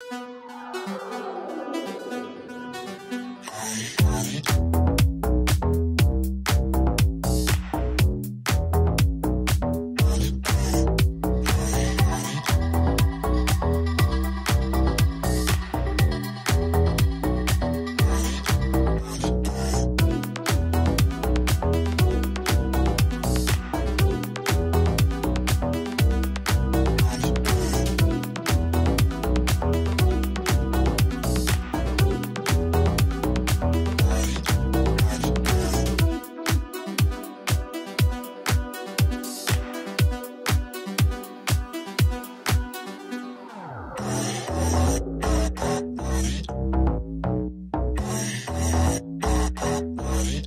My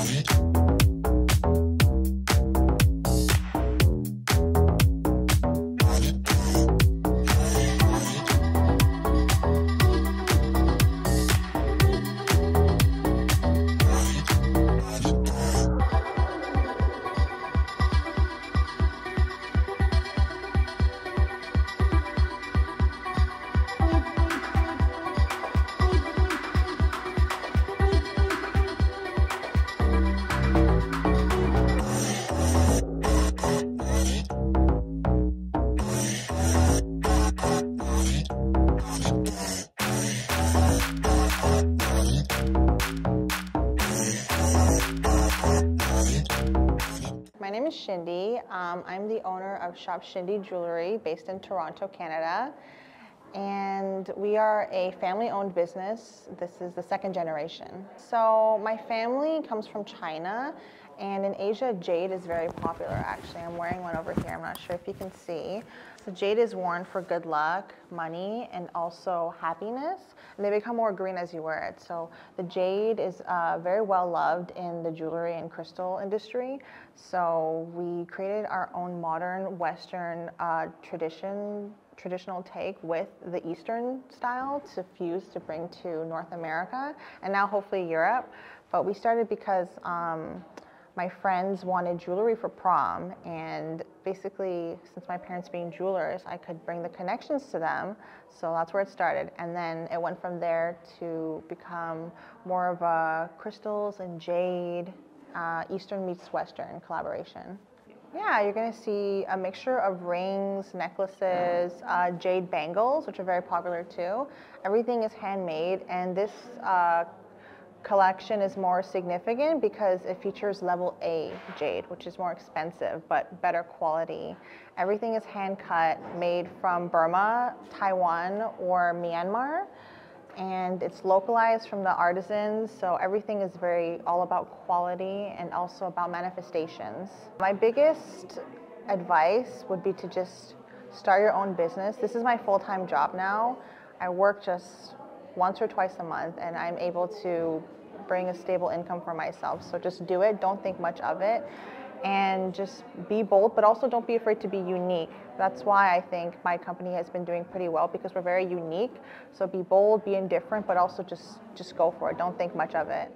envie. Is Shindy. Um, I'm the owner of Shop SHNDY Jewelry based in Toronto, Canada. and we are a family-owned business. This is the second generation. So my family comes from China, and in Asia, jade is very popular actually. I'm wearing one over here, I'm not sure if you can see. So jade is worn for good luck, money, and also happiness. And they become more green as you wear it. So the jade is uh, very well loved in the jewelry and crystal industry. So we created our own modern Western uh, tradition traditional take with the Eastern style to fuse to bring to North America and now hopefully Europe. But we started because um, my friends wanted jewelry for prom and basically since my parents being jewelers i could bring the connections to them. So that's where it started. And then it went from there to become more of a crystals and jade uh, eastern meets western collaboration. Yeah, you're going to see a mixture of rings, necklaces, uh, jade bangles, which are very popular too. Everything is handmade, and this uh, collection is more significant because it features level A jade, which is more expensive but better quality. Everything is hand cut, made from Burma, Taiwan, or Myanmar, and it's localized from the artisans, so everything is very all about quality and also about manifestations. My biggest advice would be to just start your own business. This is my full-time job now. I work just once or twice a month and I'm able to bring a stable income for myself. So just do it, don't think much of it and just be bold, but also don't be afraid to be unique. That's why I think my company has been doing pretty well because we're very unique. So be bold, be indifferent, but also just just go for it. Don't think much of it.